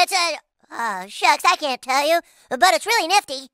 It's a. Uh, shucks, I can't tell you, but it's really nifty.